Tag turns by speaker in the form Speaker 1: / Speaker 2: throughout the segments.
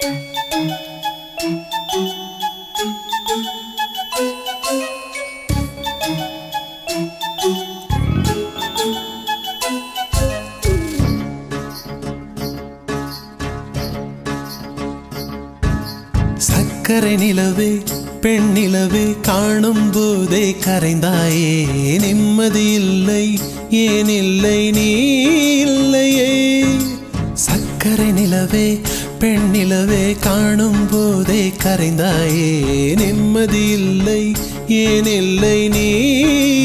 Speaker 1: சக்கரை நிலவே பெண் நிலவே காணும் போதே கரைந்தாயே. நிம்மதி இல்லை ஏன் இல்லை நீ இல்லையே. சக்கரை நிலவே பெண்ணிலவே காணும் போதே கரைந்தாயே. நிம்மதி இல்லை ஏன் இல்லை? நீ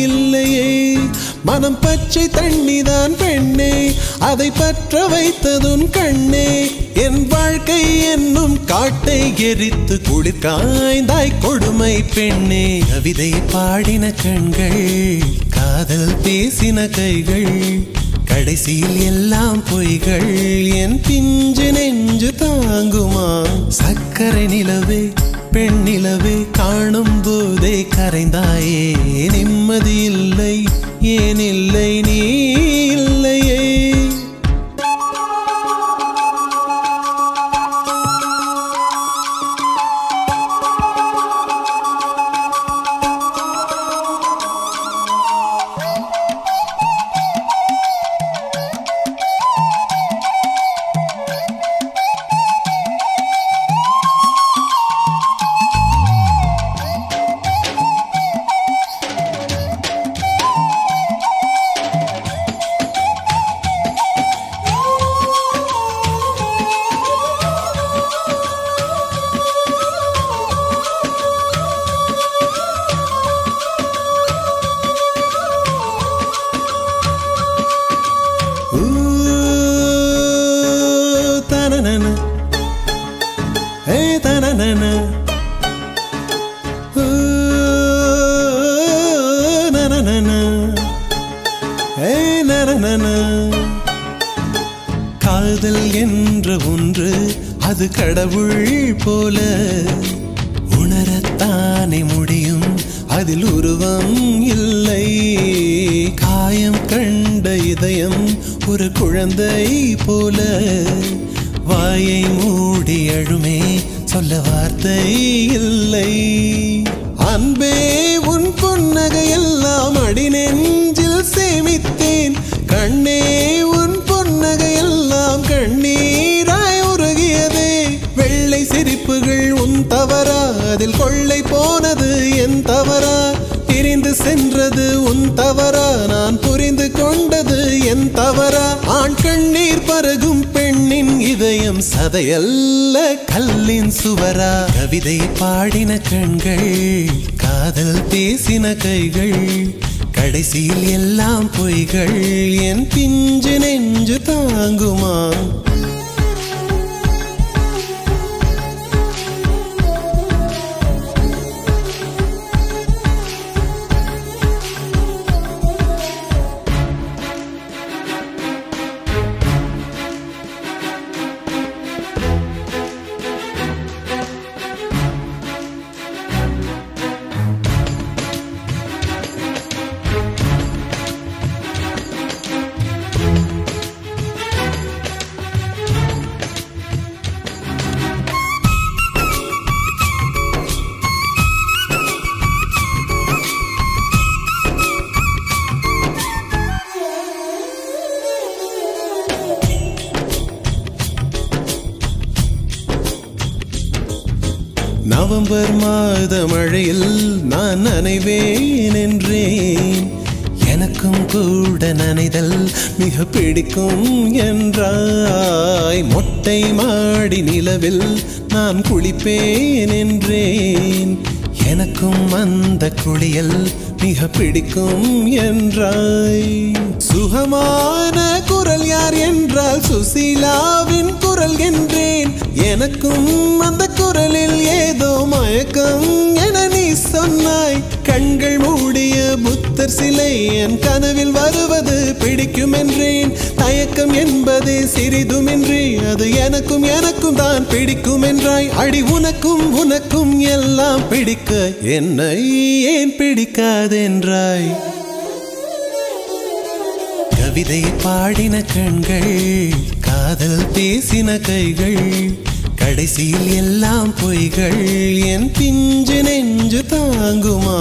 Speaker 1: இல்லையே. மனம் பச்சை தண்ணிதான் பெண்ணே. அதை பற்ற வைத்ததுன் கண்ணே. என் வாழ்க்கை என்னும் காட்டை எரித்து குளிர் காய்ந்தாய் கொடுமை பெண்ணே. கவிதை பாடின கண்கள் காதல் பேசின கைகள். கடைசியில் எல்லாம் பொய்கள் என் பிஞ்சு நெஞ்சு தாங்குமா? சக்கரை நிலவே பெண் நிலவே காணும் போதே கரைந்தாயே. நிம்மதி இல்லை ஏன் இல்லை காதல் என்ற ஒன்று அது கடவுள் போல. உணரத்தானே முடியும் அதில் உருவம் இல்லை. காயம் கண்ட இதயம் ஒரு குழந்தை போல. வாயை மூடி அழுமே சொல்ல வார்த்தை இல்லை. அன்பே உன் பொன்னகையெல்லாம் அடி நெஞ்சில் சேமித்தேன். கண்ணே உன் பொன்னகையெல்லாம் கண்ணீராய் உருகியதே. வெள்ளை சிரிப்புகள் உன் தவறா அதில் கொள்ளை போனது என் தவறா? பிரிந்து சென்றது உன் தவறா? நான் புரிந்து கொண்டது என் தவறா? ஆண் கண்ணீர் பருகும் சதையல்ல கல்லின் சுவரா? கவிதை பாடின கண்கள் காதல் பேசின கைகள் கடைசியில் எல்லாம் பொய்கள் என் பிஞ்சு நெஞ்சு தாங்குமா? நவம்பர் மாத மழையில் நான் நனைவேன் என்றேன். எனக்கும் கூட நனைதல் மிக பிடிக்கும் என்றாய். மொட்டை மாடி நிலவில் நான் குளிப்பேன் என்றேன். எனக்கும் அந்த குளியல் மிக பிடிக்கும் என்றாய். சுகமான யார் என்றால் சுசீலாவின் குரல் என்றேன். எனக்கும் அந்த குரலில் ஏதோ மயக்கம் என நீ சொன்னாய். கண்கள் மூடிய புத்தர் சிலை என் கனவில் வருவது பிடிக்கும் என்றேன் தயக்கம் என்பதே சிறிதுமின்றி அது எனக்கும் எனக்கும் தான் பிடிக்கும் என்றாய் அடி உனக்கும் உனக்கும் எல்லாம் பிடிக்க என்னை ஏன் பிடிக்காதென்றாய்? கவிதை பாடின கண்கள் காதல் பேசின கைகள் கடைசியில் எல்லாம் பொய்கள் என் பிஞ்சு நெஞ்சு தாங்குமா?